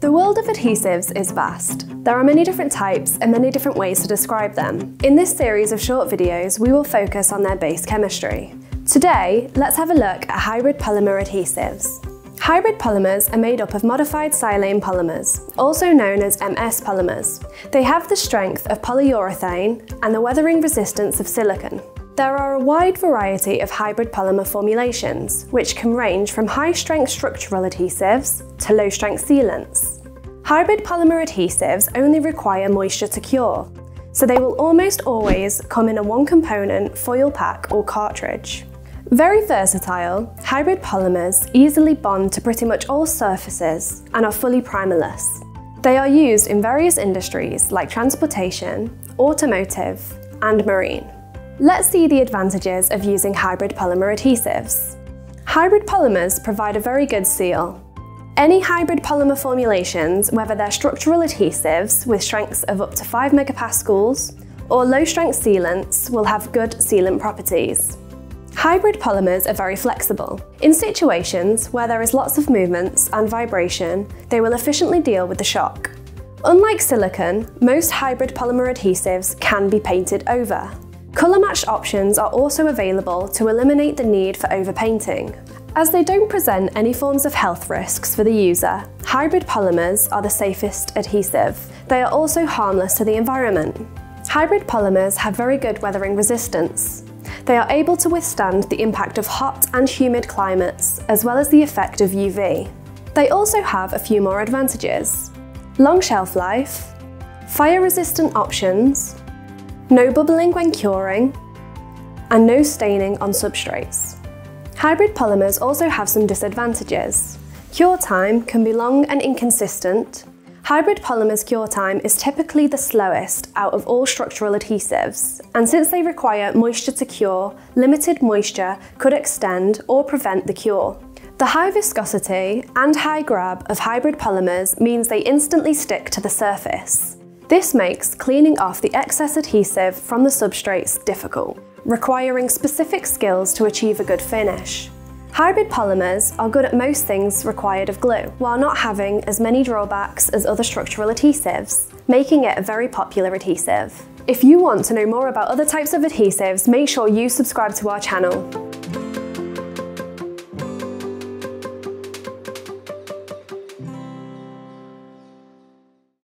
The world of adhesives is vast. There are many different types and many different ways to describe them. In this series of short videos, we will focus on their base chemistry. Today, let's have a look at hybrid polymer adhesives. Hybrid polymers are made up of modified silane polymers, also known as MS polymers. They have the strength of polyurethane and the weathering resistance of silicon. There are a wide variety of hybrid polymer formulations, which can range from high-strength structural adhesives to low-strength sealants. Hybrid polymer adhesives only require moisture to cure, so they will almost always come in a one-component foil pack or cartridge. Very versatile, hybrid polymers easily bond to pretty much all surfaces and are fully primerless. They are used in various industries like transportation, automotive, and marine. Let's see the advantages of using hybrid polymer adhesives. Hybrid polymers provide a very good seal. Any hybrid polymer formulations, whether they're structural adhesives with strengths of up to 5 megapascals or low-strength sealants, will have good sealant properties. Hybrid polymers are very flexible. In situations where there is lots of movements and vibration, they will efficiently deal with the shock. Unlike silicon, most hybrid polymer adhesives can be painted over. Colour matched options are also available to eliminate the need for overpainting. As they don't present any forms of health risks for the user, hybrid polymers are the safest adhesive. They are also harmless to the environment. Hybrid polymers have very good weathering resistance. They are able to withstand the impact of hot and humid climates, as well as the effect of UV. They also have a few more advantages. Long shelf life, fire-resistant options, no bubbling when curing, and no staining on substrates. Hybrid polymers also have some disadvantages. Cure time can be long and inconsistent. Hybrid polymers cure time is typically the slowest out of all structural adhesives, and since they require moisture to cure, limited moisture could extend or prevent the cure. The high viscosity and high grab of hybrid polymers means they instantly stick to the surface. This makes cleaning off the excess adhesive from the substrates difficult, requiring specific skills to achieve a good finish. Hybrid polymers are good at most things required of glue, while not having as many drawbacks as other structural adhesives, making it a very popular adhesive. If you want to know more about other types of adhesives, make sure you subscribe to our channel.